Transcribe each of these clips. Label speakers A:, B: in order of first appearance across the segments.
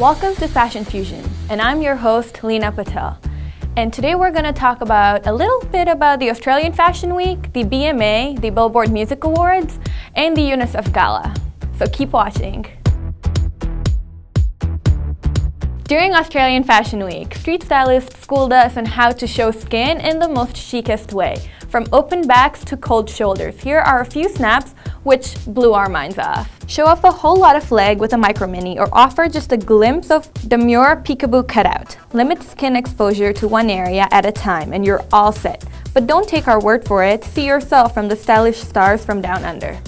A: Welcome to Fashion Fuzon, and I'm your host, Lena Patel. And today we're going to talk about a little bit about the Australian Fashion Week, the BMA, the Billboard Music Awards, and the UNICEF Gala. So keep watching. During Australian Fashion Week, street stylists schooled us on how to show skin in the most chicest way, from open backs to cold shoulders. Here are a few snaps which blew our minds off. Show off a whole lot of leg with a micro mini or offer just a glimpse of demure peekaboo cutout. Limit skin exposure to one area at a time and you're all set. But don't take our word for it, see yourself from the stylish stars from down under.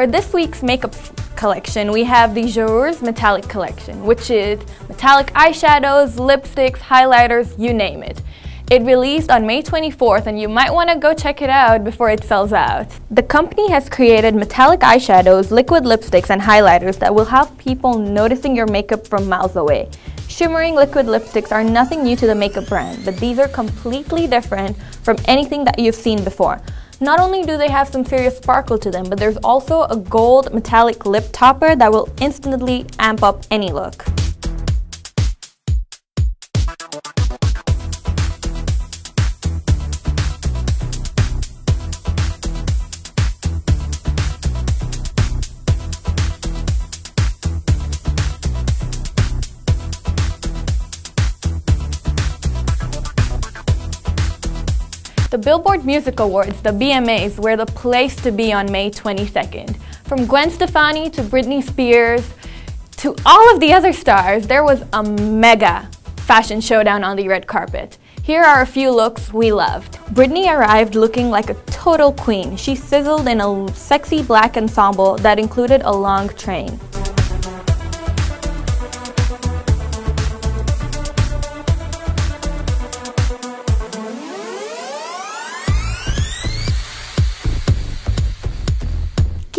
A: For this week's makeup collection, we have the Jouer's Metallic Collection, which is metallic eyeshadows, lipsticks, highlighters, you name it. It released on May 24th and you might want to go check it out before it sells out. The company has created metallic eyeshadows, liquid lipsticks, and highlighters that will have people noticing your makeup from miles away. Shimmering liquid lipsticks are nothing new to the makeup brand, but these are completely different from anything that you've seen before. Not only do they have some serious sparkle to them, but there's also a gold metallic lip topper that will instantly amp up any look. The Billboard Music Awards, the BMAs, were the place to be on May 22nd. From Gwen Stefani to Britney Spears to all of the other stars, there was a mega fashion showdown on the red carpet. Here are a few looks we loved. Britney arrived looking like a total queen. She sizzled in a sexy black ensemble that included a long train.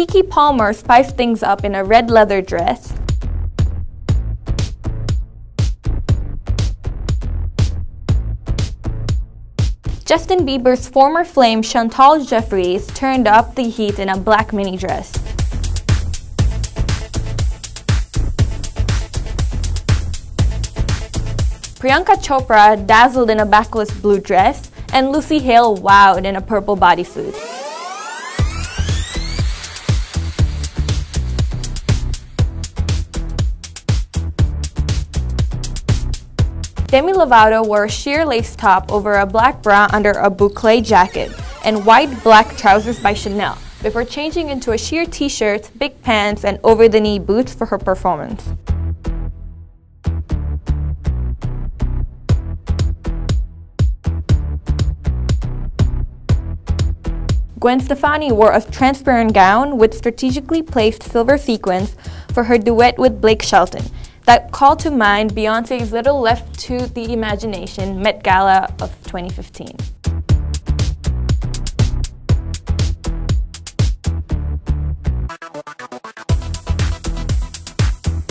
A: Keke Palmer spiced things up in a red leather dress. Justin Bieber's former flame Chantal Jeffries turned up the heat in a black mini dress. Priyanka Chopra dazzled in a backless blue dress, and Lucy Hale wowed in a purple bodysuit. Demi Lovato wore a sheer lace top over a black bra under a boucle jacket and white black trousers by Chanel before changing into a sheer t-shirt, big pants, and over-the-knee boots for her performance. Gwen Stefani wore a transparent gown with strategically placed silver sequins for her duet with Blake Shelton, that call to mind Beyonce's Little Left to the Imagination Met Gala of 2015.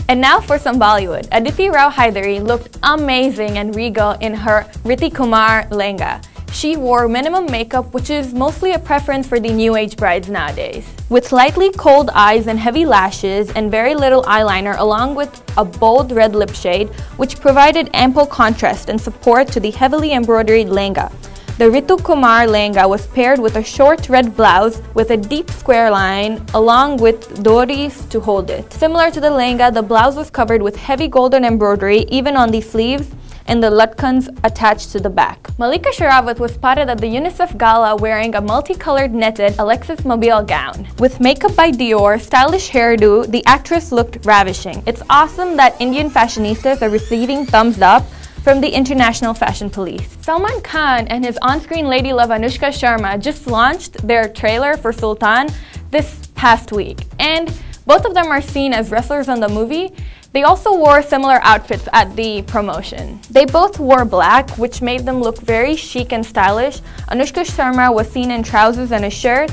A: And now for some Bollywood. Aditi Rao Hydari looked amazing and regal in her Ritu Kumar lehenga. She wore minimum makeup, which is mostly a preference for the new age brides nowadays. With slightly cold eyes and heavy lashes and very little eyeliner along with a bold red lip shade, which provided ample contrast and support to the heavily embroidered lehenga. The Ritu Kumar lehenga was paired with a short red blouse with a deep square line along with doris to hold it. Similar to the lehenga, the blouse was covered with heavy golden embroidery even on the sleeves and the latkans attached to the back. Mallika Sherawat was spotted at the UNICEF Gala wearing a multicolored knitted Alexis Mabille gown. With makeup by Dior, stylish hairdo, the actress looked ravishing. It's awesome that Indian fashionistas are receiving thumbs up from the International Fashion Police. Salman Khan and his on-screen lady love Anushka Sharma just launched their trailer for Sultan this past week. And both of them are seen as wrestlers on the movie they also wore similar outfits at the promotion. They both wore black, which made them look very chic and stylish. Anushka Sharma was seen in trousers and a shirt,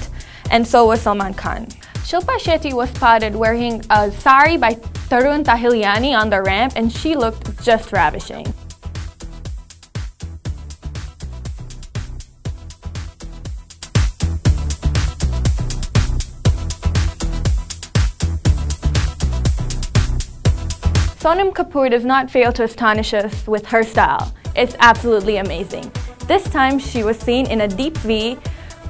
A: and so was Salman Khan. Shilpa Shetty was spotted wearing a sari by Tarun Tahiliani on the ramp and she looked just ravishing. Sonam Kapoor does not fail to astonish us with her style. It's absolutely amazing. This time she was seen in a deep V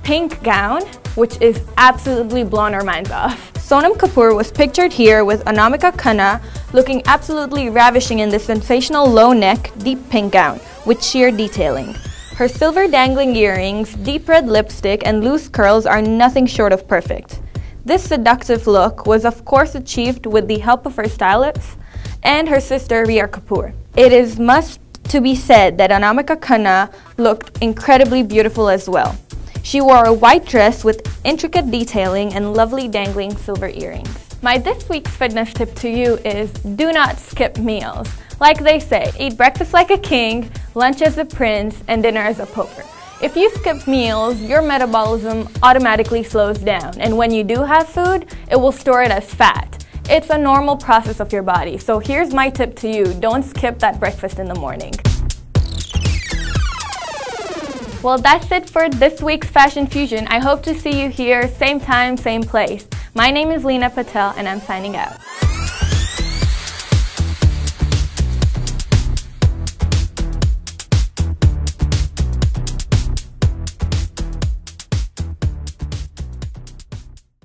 A: pink gown, which is absolutely blown our minds off. Sonam Kapoor was pictured here with Anamika Khanna looking absolutely ravishing in the sensational low neck, deep pink gown with sheer detailing. Her silver dangling earrings, deep red lipstick, and loose curls are nothing short of perfect. This seductive look was of course achieved with the help of her stylist, and her sister Rhea Kapoor. It is must to be said that Anamika Khanna looked incredibly beautiful as well. She wore a white dress with intricate detailing and lovely dangling silver earrings. My this week's fitness tip to you is do not skip meals. Like they say, eat breakfast like a king, lunch as a prince, and dinner as a pauper. If you skip meals, your metabolism automatically slows down, and when you do have food, it will store it as fat. It's a normal process of your body. So here's my tip to you. Don't skip that breakfast in the morning. Well, that's it for this week's Fashion Fuzon. I hope to see you here, same time, same place. My name is Lena Patel, and I'm signing out.